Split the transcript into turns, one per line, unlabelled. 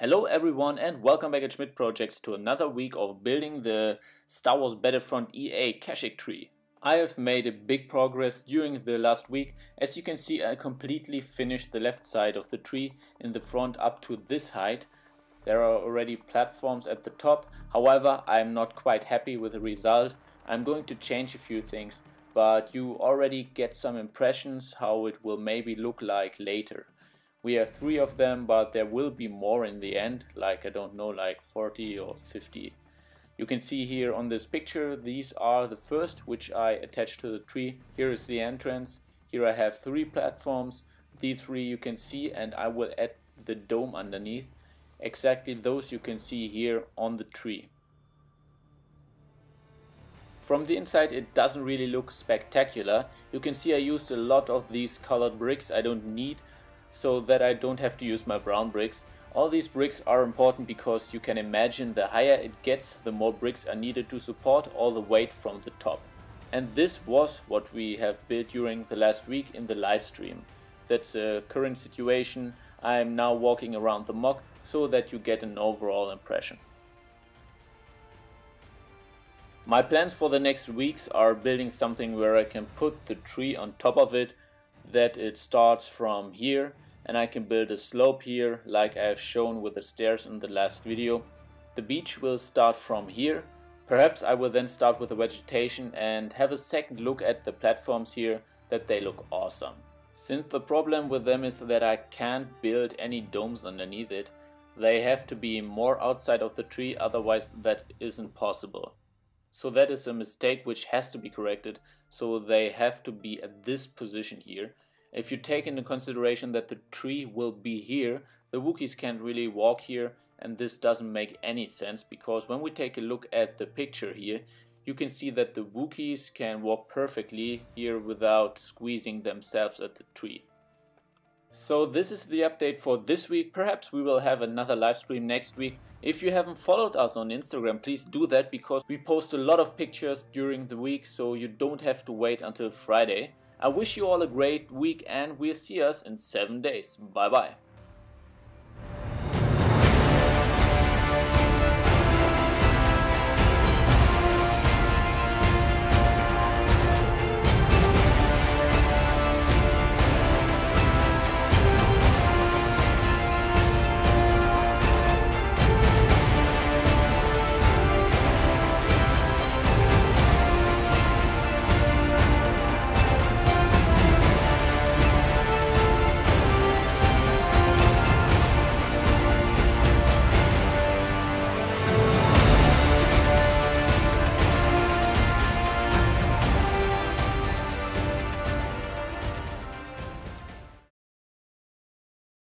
Hello everyone and welcome back at Schmidt Projects to another week of building the Star Wars Battlefront EA Kashyyyk tree. I have made a big progress during the last week. As you can see I completely finished the left side of the tree in the front up to this height. There are already platforms at the top, however I am not quite happy with the result. I'm going to change a few things, but you already get some impressions how it will maybe look like later. We have three of them, but there will be more in the end, like I don't know, like 40 or 50. You can see here on this picture, these are the first which I attached to the tree. Here is the entrance. Here I have three platforms. These three you can see and I will add the dome underneath. Exactly those you can see here on the tree. From the inside it doesn't really look spectacular. You can see I used a lot of these colored bricks I don't need so that I don't have to use my brown bricks. All these bricks are important because you can imagine the higher it gets, the more bricks are needed to support all the weight from the top. And this was what we have built during the last week in the live stream. That's the current situation. I am now walking around the MOC so that you get an overall impression. My plans for the next weeks are building something where I can put the tree on top of it that it starts from here and I can build a slope here like I have shown with the stairs in the last video. The beach will start from here. Perhaps I will then start with the vegetation and have a second look at the platforms here that they look awesome. Since the problem with them is that I can't build any domes underneath it, they have to be more outside of the tree otherwise that isn't possible. So that is a mistake which has to be corrected. So they have to be at this position here. If you take into consideration that the tree will be here, the Wookiees can't really walk here and this doesn't make any sense because when we take a look at the picture here, you can see that the Wookiees can walk perfectly here without squeezing themselves at the tree. So this is the update for this week. Perhaps we will have another live stream next week. If you haven't followed us on Instagram, please do that because we post a lot of pictures during the week so you don't have to wait until Friday. I wish you all a great week and we'll see us in 7 days. Bye bye.